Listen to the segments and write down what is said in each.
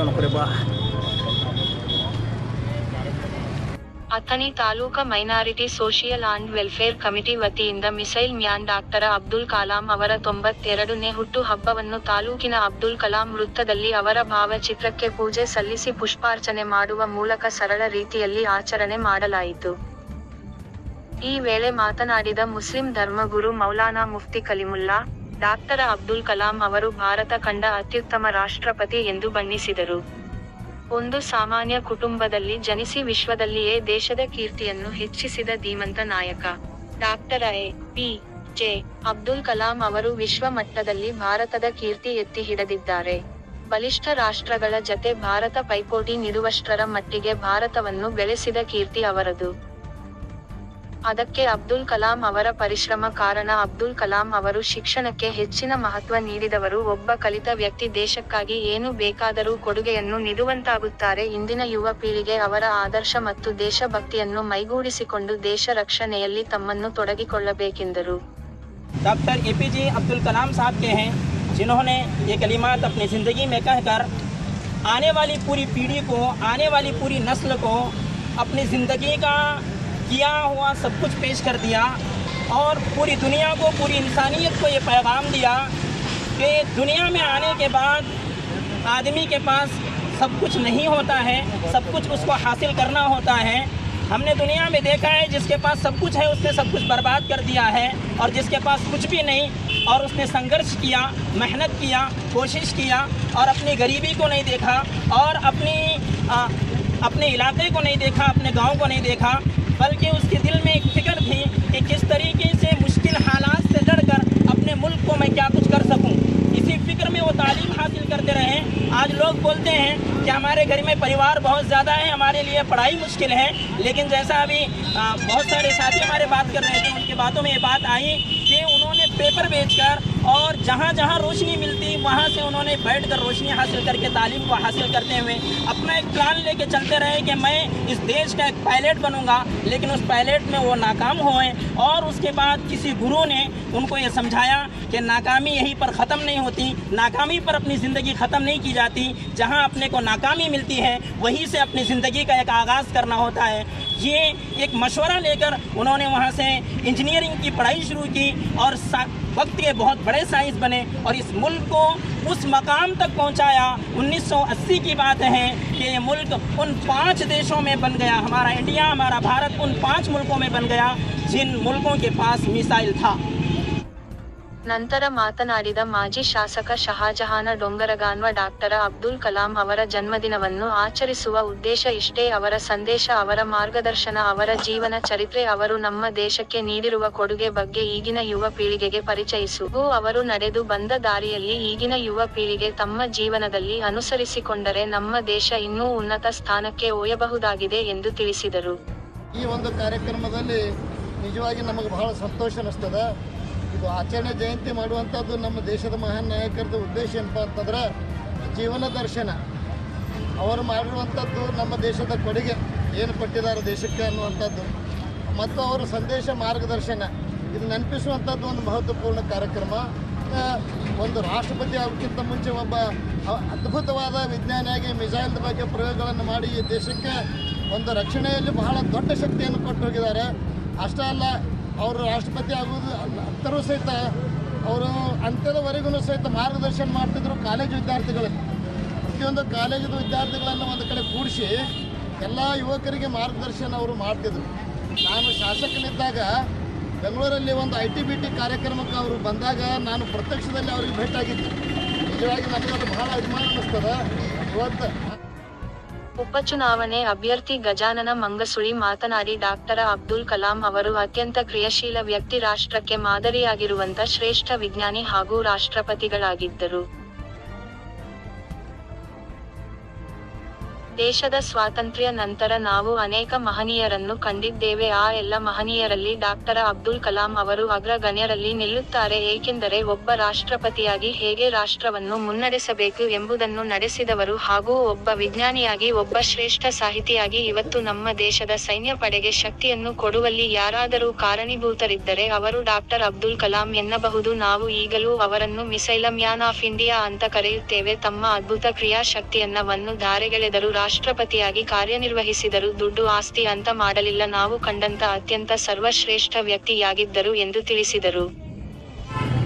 ನೋಡ್ರಿ ಬಾ. Athani taluka minority social and welfare committee ವತಿಯಿಂದ missile man doctor Abdul Kalam ಅವರ ತೊಂಬತ್ತೆರಡನೇ ಹುಟ್ಟು ಹಬ್ಬವನ್ನು ತಾಲೂಕಿನ ಅಬ್ದುಲ್ ಕಲಾಂ ವೃತ್ತದಲ್ಲಿ ಅವರ ಭಾವಚಿತ್ರಕ್ಕೆ ಪೂಜೆ ಸಲ್ಲಿಸಿ ಪುಷ್ಪಾರ್ಚನೆ ಮಾಡುವ ಮೂಲಕ ಸರಳ ರೀತಿಯಲ್ಲಿ ಆಚರಣೆ ಮಾಡಲಾಯಿತು. ಈ ವೇಳೆ ಮಾತನಾಡಿದ ಮುಸ್ಲಿಂ ಧರ್ಮಗುರು ಮೌಲಾನಾ ಮುಫ್ತಿ ಕಲಿಮುಲ್ಲಾ ಡಾಕ್ಟರ ಅಬ್ದುಲ್ ಕಲಾಂ ಅವರು ಭಾರತ ಕಂಡ ಅತ್ಯುತ್ತಮ ರಾಷ್ಟ್ರಪತಿ ಎಂದು ಬಣ್ಣಿಸಿದರು. ಒಂದು ಸಾಮಾನ್ಯ ಕುಟುಂಬದಲ್ಲಿ ಜನಿಸಿ ವಿಶ್ವದಲ್ಲಿಯೇ ದೇಶದ ಕೀರ್ತಿಯನ್ನು ಹೆಚ್ಚಿಸಿದ ಧೀಮಂತ ನಾಯಕ. Doctor A. P. J. Abdul Kalam ಅವರು ವಿಶ್ವ ಮಟ್ಟದಲ್ಲಿ ಭಾರತದ ಕೀರ್ತಿ ಎತ್ತಿ ಹಿಡಿದಿದ್ದಾರೆ. ಬಲಿಷ್ಠ ರಾಷ್ಟ್ರಗಳ ಜತೆ ಭಾರತ ಪೈಪೋಟಿ ನೀಡುವಷ್ಟರ ಮಟ್ಟಿಗೆ ಭಾರತವನ್ನು ಬೆಳೆಸಿದ ಕೀರ್ತಿ ಅವರದು. ಅದಕ್ಕೆ ಅಬ್ದುಲ್ ಕಲಾಂ ಅವರ ಪರಿಶ್ರಮ ಕಾರಣ ಅಬ್ದುಲ್ ಕಲಾಂ ಅವರು ಶಿಕ್ಷಣಕ್ಕೆ ಹೆಚ್ಚಿನ ಮಹತ್ವ ನೀಡಿದವರು ಒಬ್ಬ ಕಲಿತ ವ್ಯಕ್ತಿ ದೇಶಕ್ಕಾಗಿ ಏನು ಬೇಕಾದರೂ ಕೊಡುಗೆಯನ್ನು ನೀಡುವಂತಾಗುತ್ತಾರೆ ಇಂದಿನ ಯುವ ಪೀಳಿಗೆ ಅವರ ಆದರ್ಶ ಮತ್ತು ದೇಶಭಕ್ತಿಯನ್ನು ಮೈಗೂಡಿಸಿಕೊಂಡು ದೇಶ ರಕ್ಷಣೆಯಲ್ಲಿ ತಮ್ಮನ್ನು ತೊಡಗಿಕೊಳ್ಳಬೇಕೆಂದರು doctor A P J Abdul Kalam sahab के हैं जिन्होंने ये कलिमात अपनी ज़िंदगी में कहकर आने वाली पूरी पीढ़ी को आने वाली पूरी नस्ल को अपनी ज़िंदगी का किया हुआ सब कुछ पेश कर दिया और पूरी दुनिया को पूरी इंसानियत को ये पैगाम दिया कि दुनिया में आने के बाद आदमी के पास सब कुछ नहीं होता है सब कुछ उसको हासिल करना होता है। हमने दुनिया में देखा है जिसके पास सब कुछ है उसने सब कुछ बर्बाद कर दिया है और जिसके पास कुछ भी नहीं और उसने संघर्ष किया मेहनत किया कोशिश किया और अपनी गरीबी को नहीं देखा और अपनी आ, अपने इलाके को नहीं देखा अपने गाँव को नहीं देखा। बल्कि उसके दिल में एक फ़िक्र थी कि किस तरीके से मुश्किल हालात से लड़कर अपने मुल्क को मैं क्या कुछ कर सकूँ। इसी फ़िक्र में वो तालीम हासिल करते रहे। आज लोग बोलते हैं कि हमारे घर में परिवार बहुत ज़्यादा है, हमारे लिए पढ़ाई मुश्किल है। लेकिन जैसा अभी बहुत सारे साथी हमारे बात कर रहे थे, उनकी बातों में ये बात आई पेपर बेचकर और जहाँ जहाँ रोशनी मिलती, वहाँ से उन्होंने बैठकर रोशनी हासिल करके, तालीम को हासिल करते हुए अपना एक प्लान लेके चलते रहे कि मैं इस देश का एक पायलट बनूँगा। लेकिन उस पायलट में वो नाकाम हुए और उसके बाद किसी गुरु ने उनको ये समझाया कि नाकामी यहीं पर ख़त्म नहीं होती, नाकामी पर अपनी ज़िंदगी ख़त्म नहीं की जाती। जहाँ अपने को नाकामी मिलती है, वहीं से अपनी ज़िंदगी का एक आगाज़ करना होता है। ये एक मशवरा लेकर उन्होंने वहाँ से इंजीनियरिंग की पढ़ाई शुरू की और वक्त के बहुत बड़े साइंस बने और इस मुल्क को उस मकाम तक पहुँचाया। 1980 की बात है कि ये मुल्क उन पाँच देशों में बन गया। हमारा इंडिया हमारा भारत उन पाँच मुल्कों में बन गया जिन मुल्कों के पास मिसाइल था। ನಂತರ ಮಾತನಾಡಿದ ಮಾಜಿ ಶಾಸಕ ಶಹಾಜಹಾನ ಡೊಂಗರಗಾನ್ವ ಡಾಕ್ಟರ್ ಅಬ್ದುಲ್ ಕಲಾಂ ಅವರ ಜನ್ಮದಿನವನ್ನು ಆಚರಿಸುವ ಉದ್ದೇಶ ಇಷ್ಟೇ. ಅವರ ಸಂದೇಶ, ಅವರ ಮಾರ್ಗದರ್ಶನ, ಅವರ ಜೀವನ ಚರಿತ್ರೆ ಅವರು ನಮ್ಮ ದೇಶಕ್ಕೆ ನೀಡಿರುವ ಕೊಡುಗೆ ಬಗ್ಗೆ ಈಗಿನ ಯುವ ಪೀಳಿಗೆಗೆ ಪರಿಚಯಿಸು. ಅವರು ನಡೆದು ಬಂದ ದಾರಿಯಲ್ಲಿ ಈಗಿನ ಯುವ ಪೀಳಿಗೆ ತಮ್ಮ ಜೀವನದಲ್ಲಿ ಅನುಸರಿಸಿಕೊಂಡರೆ ನಮ್ಮ ದೇಶ ಇನ್ನೂ ಉನ್ನತ ಸ್ಥಾನಕ್ಕೆ ಒಯ್ಯಬಹುದಾಗಿದೆ ಎಂದು ತಿಳಿಸಿದರು. ಈ ಒಂದು ಕಾರ್ಯಕ್ರಮದಲ್ಲಿ ನಿಜವಾಗಿ ನಮಗೆ ಬಹಳ ಸಂತೋಷ ಅನ್ನಿಸ್ತದೆ. ಇದು ಆಚರಣೆ ಜಯಂತಿ ಮಾಡುವಂಥದ್ದು ನಮ್ಮ ದೇಶದ ಮಹಾನ್ ನಾಯಕರದ ಉದ್ದೇಶ ಏನಪ್ಪ ಅಂತಂದ್ರೆ ಜೀವನ ದರ್ಶನ. ಅವರು ಮಾಡಿರುವಂಥದ್ದು ನಮ್ಮ ದೇಶದ ಕೊಡುಗೆ, ಏನು ಕೊಟ್ಟಿದ್ದಾರೆ ದೇಶಕ್ಕೆ ಅನ್ನುವಂಥದ್ದು. ಮತ್ತು ಅವರ ಸಂದೇಶ ಮಾರ್ಗದರ್ಶನ. ಇದು ನೆನಪಿಸುವಂಥದ್ದು ಒಂದು ಮಹತ್ವಪೂರ್ಣ ಕಾರ್ಯಕ್ರಮ. ಒಂದು ರಾಷ್ಟ್ರಪತಿ ಆಗೋಕ್ಕಿಂತ ಮುಂಚೆ ಒಬ್ಬ ಅದ್ಭುತವಾದ ವಿಜ್ಞಾನಿಯಾಗಿ ಮಿಸೈಲ್ ಬಗ್ಗೆ ಪ್ರಯೋಗಗಳನ್ನು ಮಾಡಿ ಈ ದೇಶಕ್ಕೆ ಒಂದು ರಕ್ಷಣೆಯಲ್ಲಿ ಬಹಳ ದೊಡ್ಡ ಶಕ್ತಿಯನ್ನು ಕೊಟ್ಟು ಹೋಗಿದ್ದಾರೆ ಅಷ್ಟೇ ಅಲ್ಲ, ಅವರು ರಾಷ್ಟ್ರಪತಿ ಆಗುವುದು ಅಂತರೂ ಸಹಿತ ಅವರು ಅಂತ್ಯದವರೆಗೂ ಸಹಿತ ಮಾರ್ಗದರ್ಶನ ಮಾಡ್ತಿದ್ರು ಕಾಲೇಜು ವಿದ್ಯಾರ್ಥಿಗಳನ್ನು ಪ್ರತಿಯೊಂದು ಕಾಲೇಜಿನ ವಿದ್ಯಾರ್ಥಿಗಳನ್ನು ಒಂದು ಕಡೆ ಕೂಡಿಸಿ ಎಲ್ಲ ಯುವಕರಿಗೆ ಮಾರ್ಗದರ್ಶನ ಅವರು ಮಾಡ್ತಿದ್ರು. ನಾನು ಶಾಸಕನಿದ್ದಾಗ ಬೆಂಗಳೂರಲ್ಲಿ ಒಂದು ಐ ಟಿ ಬಿ ಟಿ ಕಾರ್ಯಕ್ರಮಕ್ಕೆ ಅವರು ಬಂದಾಗ ನಾನು ಪ್ರತ್ಯಕ್ಷದಲ್ಲಿ ಅವ್ರಿಗೆ ಭೇಟಿಯಾಗಿದ್ದೆ. ನಿಜವಾಗಿ ನನಗದು ಬಹಳ ಅಭಿಮಾನ ಅನ್ನಿಸ್ತದೆ. ಇವತ್ತು ಉಪಚುನಾವಣೆ ಅಭ್ಯರ್ಥಿ ಗಜಾನನ ಮಂಗಸುಳಿ ಮಾತನಾಡಿ ಡಾಕ್ಟರ್ ಅಬ್ದುಲ್ ಕಲಾಂ ಅವರು ಅತ್ಯಂತ ಕ್ರಿಯಾಶೀಲ ವ್ಯಕ್ತಿ ರಾಷ್ಟ್ರಕ್ಕೆ ಮಾದರಿಯಾಗಿರುವಂತ ಶ್ರೇಷ್ಠ ವಿಜ್ಞಾನಿ ಹಾಗೂ ರಾಷ್ಟ್ರಪತಿಗಳಾಗಿದ್ದರು. ದೇಶದ ಸ್ವಾತಂತ್ರ್ಯ ನಂತರ ನಾವು ಅನೇಕ ಮಹನೀಯರನ್ನು ಕಂಡಿದ್ದೇವೆ. ಆ ಎಲ್ಲ ಮಹನೀಯರಲ್ಲಿ ಡಾಕ್ಟರ್ ಅಬ್ದುಲ್ ಕಲಾಂ ಅವರು ಅಗ್ರಗಣ್ಯರಲ್ಲಿ ನಿಲ್ಲುತ್ತಾರೆ. ಏಕೆಂದರೆ ಒಬ್ಬ ರಾಷ್ಟ್ರಪತಿಯಾಗಿ ಹೇಗೆ ರಾಷ್ಟ್ರವನ್ನು ಮುನ್ನಡೆಸಬೇಕು ಎಂಬುದನ್ನು ನಡೆಸಿದವರು ಹಾಗೂ ಒಬ್ಬ ವಿಜ್ಞಾನಿಯಾಗಿ, ಒಬ್ಬ ಶ್ರೇಷ್ಠ ಸಾಹಿತಿಯಾಗಿ ಇವತ್ತು ನಮ್ಮ ದೇಶದ ಸೈನ್ಯ ಪಡೆಗೆ ಶಕ್ತಿಯನ್ನು ಕೊಡುವಲ್ಲಿ ಯಾರಾದರೂ ಕಾರಣೀಭೂತರಿದ್ದರೆ ಅವರು ಡಾಕ್ಟರ್ ಅಬ್ದುಲ್ ಕಲಾಂ ಎನ್ನಬಹುದು. ನಾವು ಈಗಲೂ ಅವರನ್ನು ಮಿಸೈಲ ಮ್ಯಾನ್ ಆಫ್ ಇಂಡಿಯಾ ಅಂತ ಕರೆಯುತ್ತೇವೆ. ತಮ್ಮ ಅದ್ಭುತ ಕ್ರಿಯಾಶಕ್ತಿಯನ್ನವನ್ನು ಧಾರೆಗೆಳೆದರು. ರಾಷ್ಟ್ರಪತಿಯಾಗಿ ಕಾರ್ಯನಿರ್ವಹಿಸಿದರು ದುಡ್ಡು ಆಸ್ತಿ ಅಂತ ಮಾಡಲಿಲ್ಲ. ನಾವು ಕಂಡಂತ ಅತ್ಯಂತ ಸರ್ವಶ್ರೇಷ್ಠ ವ್ಯಕ್ತಿಯಾಗಿದ್ದರು ಎಂದು ತಿಳಿಸಿದರು.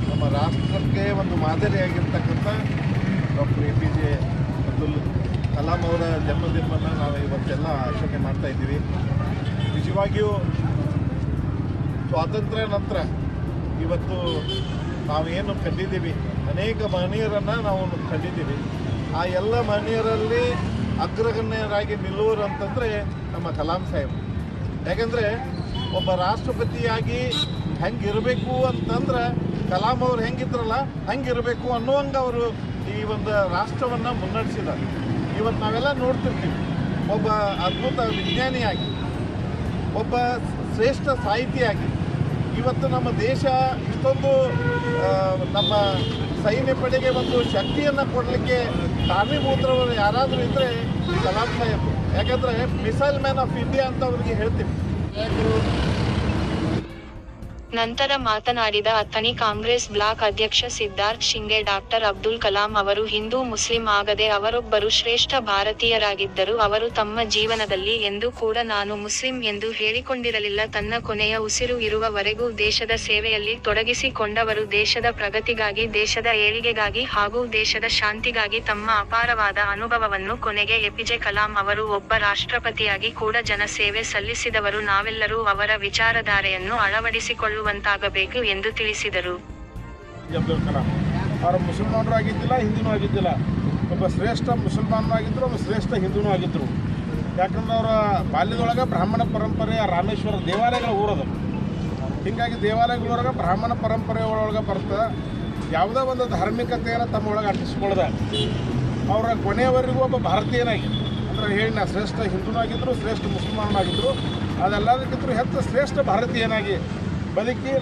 ನಮ್ಮ ರಾಷ್ಟ್ರಕ್ಕೆ ಒಂದು ಮಾದರಿಯಾಗಿರ್ತಕ್ಕಂಥ doctor A P J Abdul Kalam ಅವರ ಜನ್ಮದಿನವನ್ನು ನಾವು ಇವತ್ತೆಲ್ಲ ಆಚರಣೆ ಮಾಡ್ತಾ ಇದ್ದೀವಿ. ನಿಜವಾಗಿಯೂ ಸ್ವಾತಂತ್ರ್ಯ ನಂತರ ಇವತ್ತು ನಾವೇನು ಕಂಡಿದ್ದೀವಿ? ಅನೇಕ ಮಹನೀಯರನ್ನು ನಾವು ಕಂಡಿದ್ದೀವಿ. ಆ ಎಲ್ಲ ಮಹನೀಯರಲ್ಲಿ ಅಗ್ರಗಣ್ಯರಾಗಿ ನಿಲ್ಲುವರು ಅಂತಂದರೆ ನಮ್ಮ ಕಲಾಂ ಸಾಹೇಬ್. ಯಾಕಂದರೆ ಒಬ್ಬ ರಾಷ್ಟ್ರಪತಿಯಾಗಿ ಹೆಂಗಿರಬೇಕು ಅಂತಂದ್ರೆ ಕಲಾಂ ಅವ್ರು ಹೆಂಗಿದ್ರಲ್ಲ ಹಂಗಿರಬೇಕು ಅನ್ನುವಂಗೆ ಅವರು ಈ ಒಂದು ರಾಷ್ಟ್ರವನ್ನು ಮುನ್ನಡೆಸಿದ್ದಾರೆ. ಇವತ್ತು ನಾವೆಲ್ಲ ನೋಡ್ತಿರ್ತೀವಿ, ಒಬ್ಬ ಅದ್ಭುತ ವಿಜ್ಞಾನಿಯಾಗಿ, ಒಬ್ಬ ಶ್ರೇಷ್ಠ ಸಾಹಿತಿಯಾಗಿ. ಇವತ್ತು ನಮ್ಮ ದೇಶ ಇಷ್ಟೊಂದು ನಮ್ಮ ಸೈನ್ಯ ಪಡೆಗೆ ಒಂದು ಶಕ್ತಿಯನ್ನು ಕೊಡಲಿಕ್ಕೆ ಕಾರಣೀಭೂತರವರು ಯಾರಾದರೂ ಇದ್ದರೆ ಕಲಾಂ ಸಾಹೇಬ್ ಯಾಕಂದರೆ ಮಿಸೈಲ್ ಮ್ಯಾನ್ ಆಫ್ ಇಂಡಿಯಾ ಅಂತ ಅವ್ರಿಗೆ ಹೇಳ್ತೀವಿ. ನಂತರ ಮಾತನಾಡಿದ ಅಥಣಿ ಕಾಂಗ್ರೆಸ್ ಬ್ಲಾಕ್ ಅಧ್ಯಕ್ಷ ಸಿದ್ಧಾರ್ಥ್ ಶಿಂಗೆ, ಡಾಕ್ಟರ್ ಅಬ್ದುಲ್ ಕಲಾಂ ಅವರು, ಹಿಂದೂ ಮುಸ್ಲಿಂ ಆಗದೆ ಅವರೊಬ್ಬರು ಶ್ರೇಷ್ಠ ಭಾರತೀಯರಾಗಿದ್ದರು ಅವರು ತಮ್ಮ ಜೀವನದಲ್ಲಿ ಎಂದೂ ಕೂಡ ನಾನು ಮುಸ್ಲಿಂ ಎಂದು ಹೇಳಿಕೊಂಡಿರಲಿಲ್ಲ. ತನ್ನ ಕೊನೆಯ ಉಸಿರು ಇರುವವರೆಗೂ ದೇಶದ ಸೇವೆಯಲ್ಲಿ ತೊಡಗಿಸಿಕೊಂಡವರು ದೇಶದ ಪ್ರಗತಿಗಾಗಿ, ದೇಶದ ಏಳಿಗೆಗಾಗಿ ಹಾಗೂ ದೇಶದ ಶಾಂತಿಗಾಗಿ ತಮ್ಮ ಅಪಾರವಾದ ಅನುಭವವನ್ನು ಕೊನೆಗೆ ಎಪಿಜೆ ಕಲಾಂ ಅವರು ಒಬ್ಬ ರಾಷ್ಟ್ರಪತಿಯಾಗಿ ಕೂಡ ಜನಸೇವೆ ಸಲ್ಲಿಸಿದವರು. ನಾವೆಲ್ಲರೂ ಅವರ ವಿಚಾರಧಾರೆಯನ್ನು ಅಳವಡಿಸಿಕೊಳ್ಳುವಂತಾಗಬೇಕು ಎಂದು ತಿಳಿಸಿದರು. ಅವರು ಮುಸಲ್ಮಾನರು ಆಗಿದ್ದಿಲ್ಲ ಹಿಂದೂನೂ ಆಗಿದ್ದಿಲ್ಲ. ಒಬ್ಬ ಶ್ರೇಷ್ಠ ಮುಸಲ್ಮಾನರು ಆಗಿದ್ದರು ಒಬ್ಬ ಶ್ರೇಷ್ಠ ಹಿಂದೂನೂ ಆಗಿದ್ದರು ಯಾಕಂದ್ರೆ ಅವರ ಬಾಲ್ಯದೊಳಗೆ ಬ್ರಾಹ್ಮಣ ಪರಂಪರೆಯ ರಾಮೇಶ್ವರ ದೇವಾಲಯಗಳ ಊರದು. ಹೀಗಾಗಿ ದೇವಾಲಯಗಳೊಳಗೆ ಬ್ರಾಹ್ಮಣ ಪರಂಪರೆ ಒಳಗೆ ಬರ್ತದೆ ಯಾವುದೇ ಒಂದು ಧಾರ್ಮಿಕತೆಯನ್ನು ತಮ್ಮೊಳಗೆ ಒಳಗೆ ಅಂಟಿಸ್ಕೊಳ್ಳದ ಅವರ ಕೊನೆಯವರೆಗೂ ಒಬ್ಬ ಭಾರತೀಯನಾಗಿ, ಅಂದರೆ ಹೇಳಿ ನಾ ಶ್ರೇಷ್ಠ ಹಿಂದೂನಾಗಿದ್ದರು ಶ್ರೇಷ್ಠ ಮುಸಲ್ಮಾನನಾಗಿದ್ದರು ಅದೆಲ್ಲದಕ್ಕಿಂತ ಹೆಚ್ಚು ಶ್ರೇಷ್ಠ ಭಾರತೀಯನಾಗಿ ಬದುಕಿ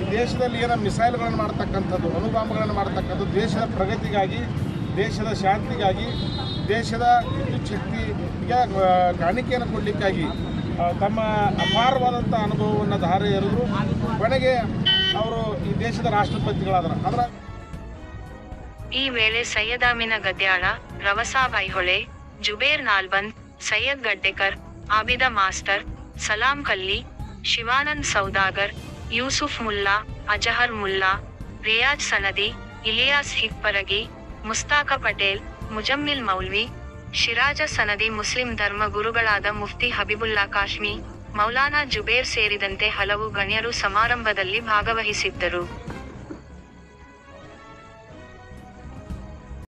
ಈ ದೇಶದಲ್ಲಿ ಏನೋ ಮಿಸೈಲ್ಗಳನ್ನು ಮಾಡ್ತಕ್ಕಂಥದ್ದು ಅಣುಬಾಂಬ್ಗಳನ್ನು ಮಾಡ್ತಕ್ಕಂಥದ್ದು ದೇಶದ ಪ್ರಗತಿಗಾಗಿ, ದೇಶದ ಶಾಂತಿಗಾಗಿ, ದೇಶದ ವಿದ್ಯುತ್ ಶಕ್ತಿಗೆ ಕಾಣಿಕೆಯನ್ನು ಕೊಡಲಿಕ್ಕಾಗಿ ತಮ್ಮ ಅಪಾರವಾದಂಥ ಅನುಭವವನ್ನು ಧಾರೆ ಎರೆದ್ರು ಕೊನೆಗೆ ಅವರು ಈ ದೇಶದ ರಾಷ್ಟ್ರಪತಿಗಳಾದರು. ಅದರ ಈ ವೇಳೆ ಸೈಯದಾಮಿನ ಗದ್ಯಾಳ, ರವಸಾ ಬೈಹೊಳೆ, ಜುಬೇರ್ ನಾಲ್ಬಂದ್, ಸೈಯದ್ ಗಡ್ಡೆಕರ್, ಆಬಿದ ಮಾಸ್ಟರ್, ಸಲಾಂ ಕಲ್ಲಿ, ಶಿವಾನಂದ್ ಸೌದಾಗರ್ ಯೂಸುಫ್ ಮುಲ್ಲಾ, ಅಜಹರ್ ಮುಲ್ಲಾ, ರಿಯಾಜ್ ಸನದಿ, ಇಲಿಯಾಸ್ ಹಿಪ್ಪರಗಿ ಮುಸ್ತಾಕ ಪಟೇಲ್, ಮುಜಮ್ಮಿಲ್ ಮೌಲ್ವಿ, ಶಿರಾಜ ಸನದಿ ಮುಸ್ಲಿಂ ಧರ್ಮ ಗುರುಗಳಾದ ಮುಫ್ತಿ ಹಬೀಬುಲ್ಲಾ ಕಾಶ್ಮಿ, ಮೌಲಾನಾ ಜುಬೇರ್ ಸೇರಿದಂತೆ ಹಲವು ಗಣ್ಯರು ಸಮಾರಂಭದಲ್ಲಿ ಭಾಗವಹಿಸಿದ್ದರು.